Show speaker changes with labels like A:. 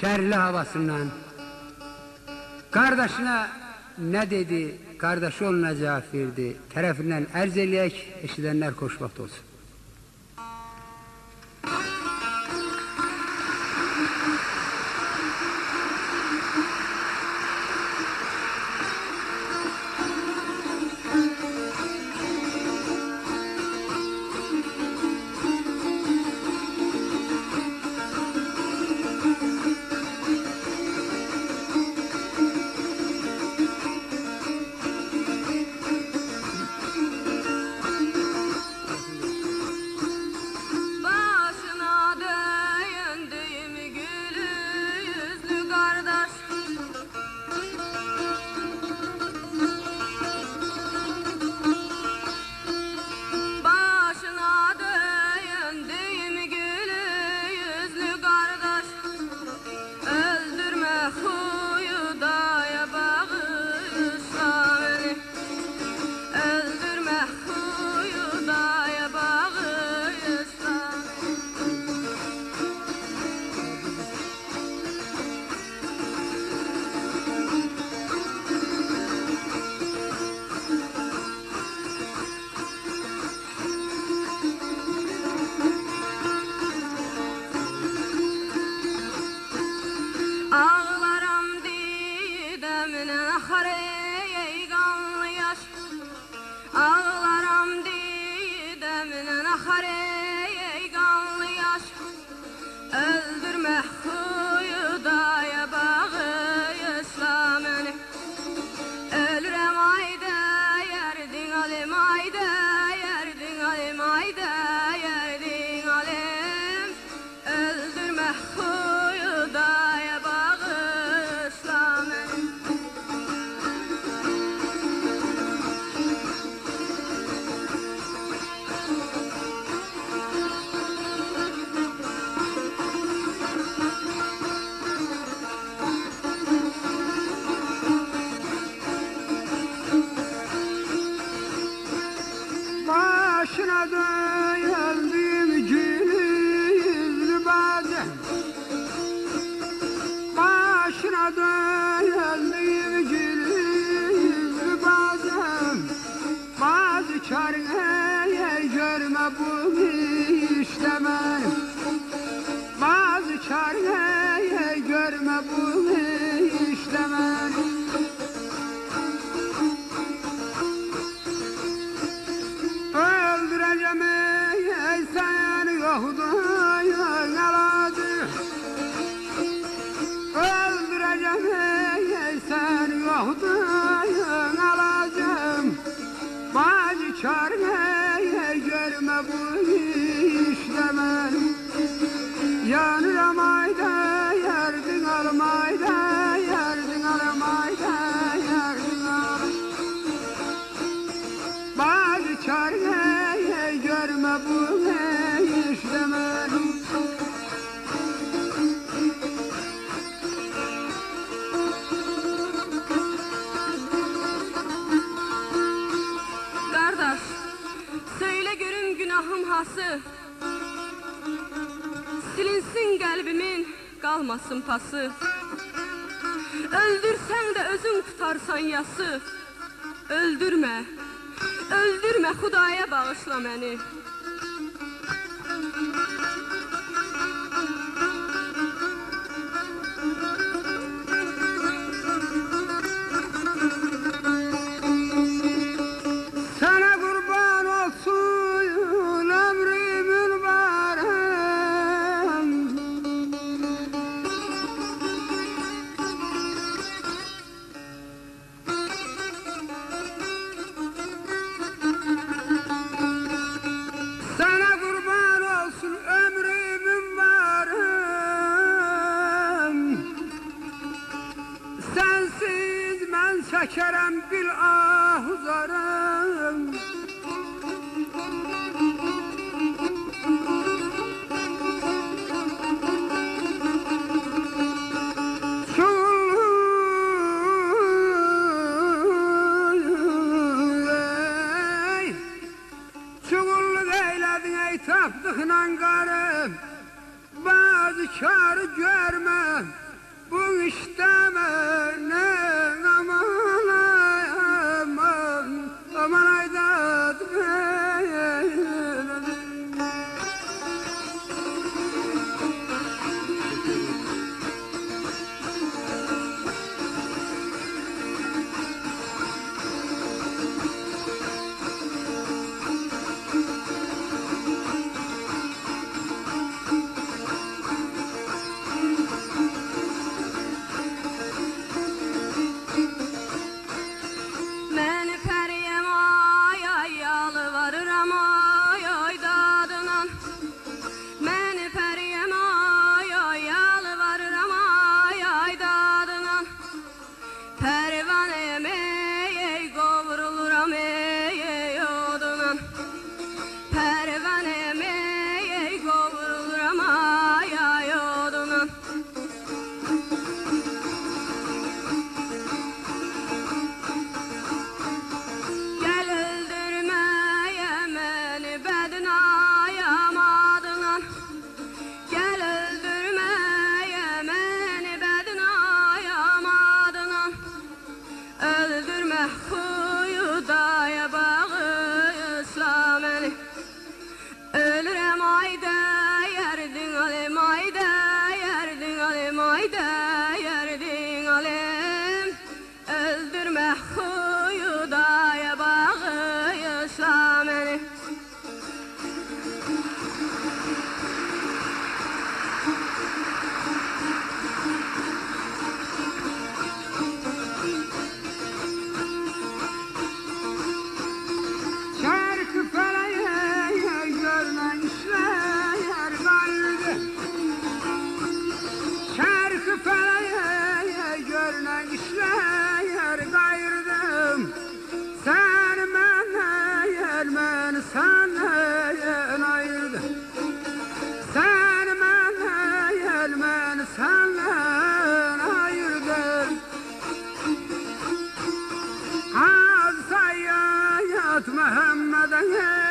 A: Şerli havasından. Kardeşine ne dedi? Kardeşi oluna cevap verdi. Tarafından erz eləyək, eşidənlər xoşbəxt olsun. Father. Yahudayın alacağım. Bazı çareye görme bu işlemem Yanıram ayda yardım almayda.
B: kalmasın pası. Öldürsen de özün tutarsan yası Öldürme, öldürme Xudaya bağışla məni
A: Çekerim bir ahuzarım محمدا